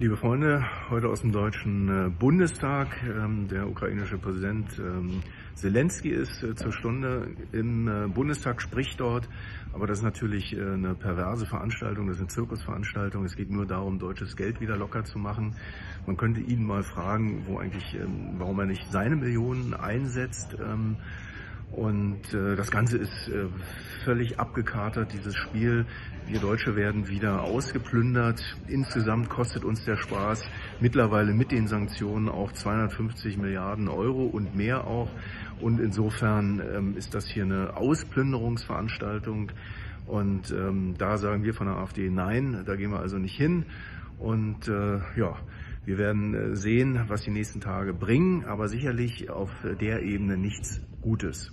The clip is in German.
Liebe Freunde, heute aus dem Deutschen äh, Bundestag. Ähm, der ukrainische Präsident ähm, Zelensky ist äh, zur Stunde im äh, Bundestag, spricht dort. Aber das ist natürlich eine perverse Veranstaltung, das ist eine Zirkusveranstaltung. Es geht nur darum, deutsches Geld wieder locker zu machen. Man könnte ihn mal fragen, wo eigentlich, ähm, warum er nicht seine Millionen einsetzt. Und äh, das Ganze ist äh, völlig abgekatert, dieses Spiel. Wir Deutsche werden wieder ausgeplündert. Insgesamt kostet uns der Spaß mittlerweile mit den Sanktionen auch 250 Milliarden Euro und mehr auch. Und insofern ähm, ist das hier eine Ausplünderungsveranstaltung. Und ähm, da sagen wir von der AfD nein, da gehen wir also nicht hin. Und äh, ja, wir werden äh, sehen, was die nächsten Tage bringen, aber sicherlich auf der Ebene nichts Gutes.